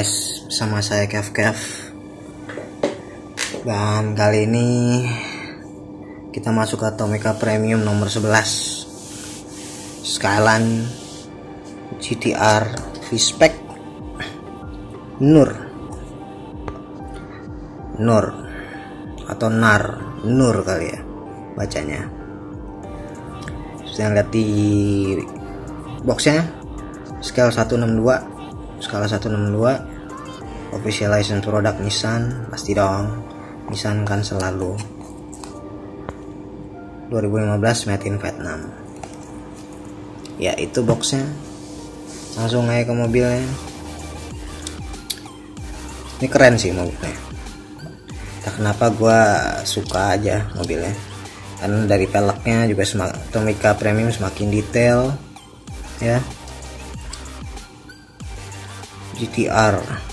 bersama saya Kev Kev. Dan kali ini kita masuk ke Atomica Premium nomor 11 Skyline GTR V-Spec Nur. Nur. Atau Nar. Nur kali ya bacanya. Sudah lihat di boxnya. Scale 162 skala 162 official license product Nissan pasti dong. Nissan kan selalu. 2015 made in Vietnam. Ya itu boxnya. Langsung aja ke mobilnya. Ini keren sih mobilnya. Tak kenapa gua suka aja mobilnya. Karena dari peleknya juga semakin Tomica Premium semakin detail ya. GTR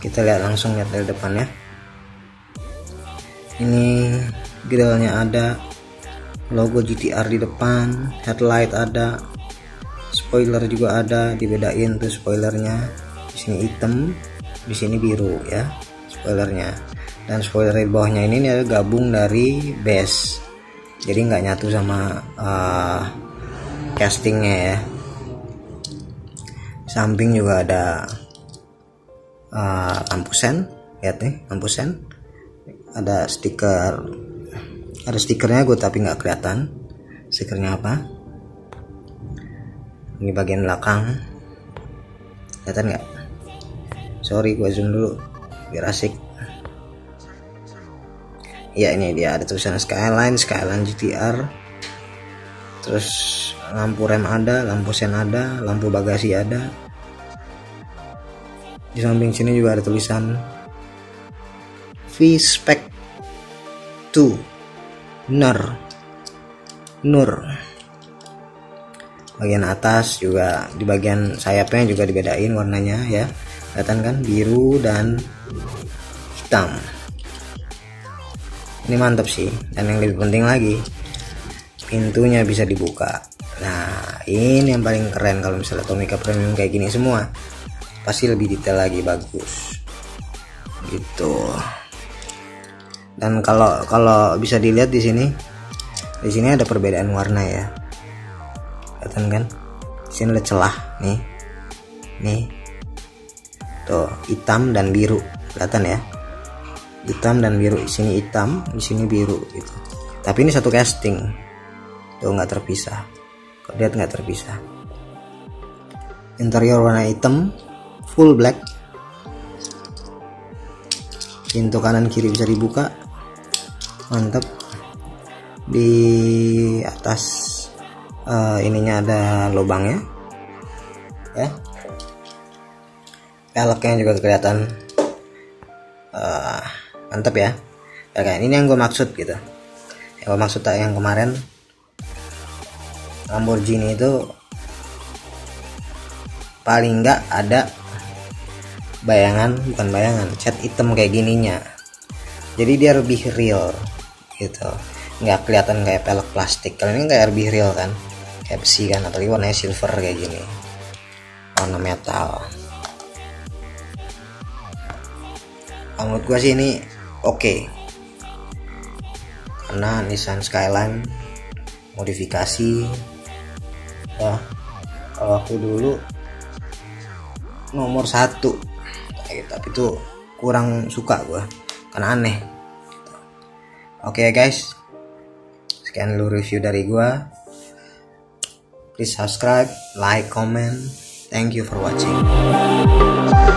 kita lihat langsung lihat dari depannya ini grillnya ada logo GTR di depan headlight ada spoiler juga ada dibedain tuh spoilernya. Di sini hitam di sini biru ya spoilernya. Dan spoiler di bawahnya ini nih gabung dari base. Jadi nggak nyatu sama uh, castingnya ya. Samping juga ada uh, lampu sen lihat nih lampu sen ada stiker ada stikernya gue tapi nggak kelihatan. Stikernya apa? Ini bagian belakang. Kelihatan nggak? Sorry gue zoom dulu biar asik. Ya ini dia ada tulisan Skyline Skyline GTR terus lampu rem ada lampu sen ada lampu bagasi ada di samping sini juga ada tulisan V-Spec 2 Nur Nur. Bagian atas juga di bagian sayapnya juga dibedain warnanya ya. Kelihatan kan? Biru dan hitam. Ini mantap sih dan yang lebih penting lagi pintunya bisa dibuka. Nah ini yang paling keren kalau misalnya Tomica Premium kayak gini semua pasti lebih detail lagi bagus. Gitu. Dan kalau kalau bisa dilihat di sini di sini ada perbedaan warna ya. Kelihatan kan? Di sini ada celah nih. Nih. Tuh hitam dan biru. Kelihatan ya? Hitam dan biru. Di sini hitam di sini biru gitu. Tapi ini satu casting. Tuh nggak terpisah. Lihat nggak terpisah? Interior warna hitam full black. Pintu kanan kiri bisa dibuka. Mantap. Di atas uh, ininya ada lubangnya. Ya. Peleknya juga kelihatan uh, mantap ya. Oke, ini yang gue maksud gitu. Yang gue maksud yang kemarin. Lamborghini itu paling enggak ada bayangan bukan bayangan cat hitam kayak gininya. Jadi dia lebih real gitu. Nggak kelihatan kayak pelek plastik. Kalau ini kayak lebih real kan? Kayak besi kan? Apalagi warnanya silver kayak gini. Warna metal. Menurut gua sih ini oke. Okay. karena Nissan Skyline modifikasi. Ya kalau aku dulu nomor satu tapi itu kurang suka gua. Karena aneh. Oke okay, guys. Sekian dulu review dari gua. Please subscribe like comment. Thank you for watching